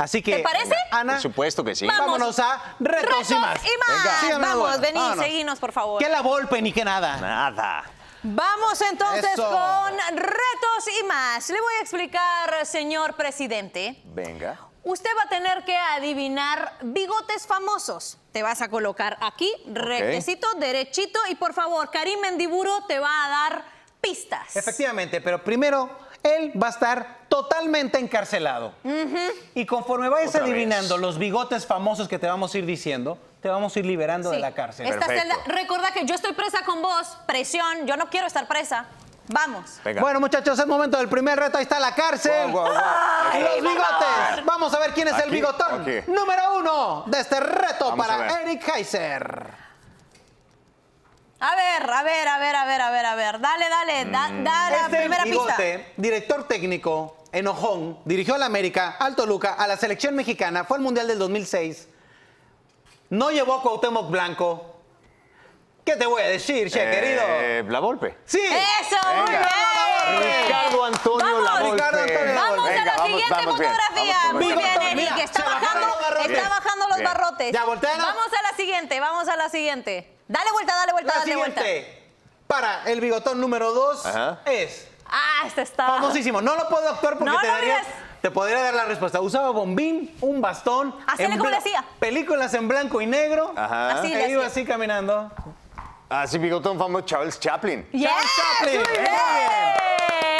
Así que, ¿Te parece? Ana, Por supuesto que sí. Vamos. vámonos a retos, Retos y más. Venga. Síganme, Vamos, vení, Vámonos. seguinos, por favor. Que la golpe ni que nada. Nada. Vamos entonces Eso. con retos y más. Le voy a explicar, señor presidente. Venga. Usted va a tener que adivinar bigotes famosos. Te vas a colocar aquí, rectecito, derechito, y por favor, Karim Mendiburo te va a dar pistas. Efectivamente, pero primero él va a estar totalmente encarcelado. Y conforme vayas Otra adivinando vez. los bigotes famosos que te vamos a ir diciendo, te vamos a ir liberando de la cárcel. Esta celda, recuerda que yo estoy presa con vos, presión, yo no quiero estar presa. Vamos. Venga. Bueno, muchachos, es momento del primer reto. Ahí está la cárcel. Y los bigotes. Vamos a ver quién es el bigotón. aquí. Número uno de este reto Vamos para. Eric Heiser. A ver, a ver, a ver, a ver, a ver, a ver. Dale, dale, da, da la Este primera bigote, pista. director técnico, enojón, dirigió a la América, al Toluca, a la selección mexicana, fue al Mundial del 2006. No llevó a Cuauhtémoc Blanco. ¿Qué te voy a decir, che, querido? Eh, La Volpe. ¡Sí! Eso, muy bien. Ricardo Antonio Vamos. La Volpe. Ricardo Antonio La Vamos Volpe. a la Venga, vamos, siguiente vamos fotografía. vamos Muy bien. Eric. mira, está bajando, los barrotes. está bajando los Bien. barrotes. Ya, voltearon. Vamos a la siguiente, vamos a la siguiente. Dale vuelta, dale vuelta, La dale vuelta. siguiente, para el bigotón número dos, Ajá. es Ah, este está. famosísimo. No lo puedo actuar porque No te, lo daría- te podría dar la respuesta. Usaba bombín, un bastón. Hacele en como le hacía. Películas en blanco y negro. Ajá. Así. E iba hacía. así caminando. Así bigotón famoso Charles Chaplin. Yes, Charles Chaplin. muy Bien.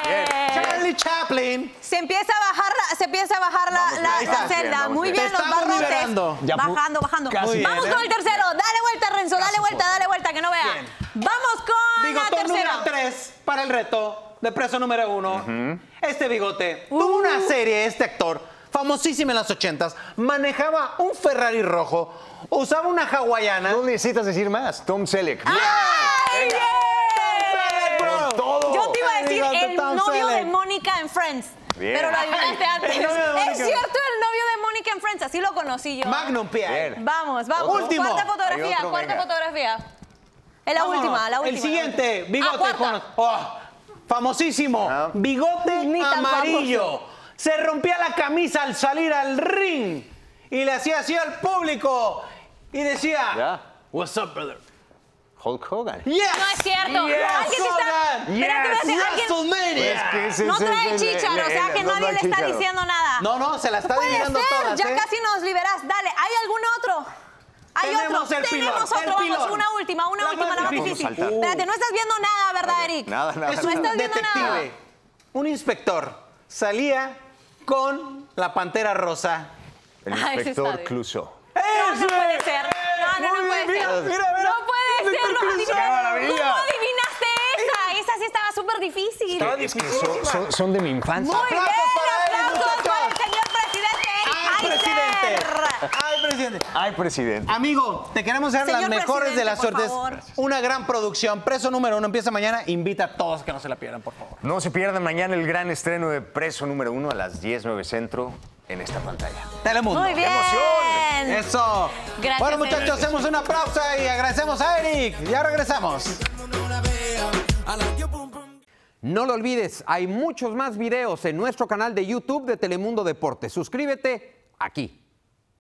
bien. Charlie Chaplin. Se empieza a bajar la, se empieza a bajar la, Vamos la- bien, la vamos celda. bien, vamos Muy bien. bien, Te los estamos barrotes. liberando. Ya bajando, bajando. Casi. Muy bien, Vamos ¿eh? con el tercero. Dale vuelta, Renzo. Dale vuelta, dale vuelta, que no vea. Bien. Vamos con la Bigotón tercera. número 3 para el reto de preso número 1. Este bigote tuvo Uh. una serie, este actor, famosísimo en los 80s, manejaba un Ferrari rojo, usaba una hawaiana. No necesitas decir más. Tom Selleck. ¡Ay, Venga. bien! Con todo. Yo te iba a El decir el Tom novio de Selleck. Mónica en Friends. Bien. Pero lo adivinaste antes. Es cierto, el novio de Mónica en Friends. Así lo conocí yo. Magnum P.I. Bien. Vamos, vamos. Último. Cuarta fotografía, otro, cuarta venga. fotografía. Es la Vámonos. última, la última. El siguiente, bigote Ah, con- oh, famosísimo, Ajá. bigote Ni amarillo. Se rompía la camisa al salir al ring y le hacía así al público y decía, Ya. What's up, brother? Hulk Hogan. Yes. No es cierto. Yes, Alguien está. Hogan. Espérate, Yes. espérate, alguien- WrestleMania. Es que ese No el- trae el- chícharo, el- o sea el- que no nadie le está chícharo. diciendo nada. No, no, se la está Puede adivinando ser, todas. ya ¿eh? casi nos liberas. Dale, ¿hay algún otro? Hay Tenemos otro. el pilón, Tenemos el otro, vamos, pilón. una última, una La última, la más difícil. Saltar. Espérate, no estás viendo nada, ¿verdad, Eric? Nada, nada. Es No un estás viendo detective, nada. un inspector. Salía con la pantera rosa. El Ay, está inspector bien. Clouseau. No, no puede ser. No, no, no puede ser. mira, mira, mira. No puede ser. Inspector no Clouseau. adivinaste. ¡Qué maravilla! ¿Cómo adivinaste esa? Esa sí estaba difícil. Estaba Es que dificilísima. son, son- son de mi infancia. Muy bien, Aplausos para él, aplausos para el señor presidente ¡Ay, Eric presidente! Heiser. ¡Ay, presidente! Ay, presidente. Amigo, te queremos dar las mejores de las suertes. por favor. Una gran producción. Preso número uno empieza mañana. Invita a todos que no se la pierdan, por favor. No se pierdan mañana el gran estreno de Preso número uno a las 10, 9 centro en esta pantalla. Telemundo. Muy bien. Eso. Gracias, bueno, muchachos, Eric. hacemos una pausa y agradecemos a Eric. Ya regresamos. No lo olvides, hay muchos más videos en nuestro canal de YouTube de Telemundo Deportes. Suscríbete aquí.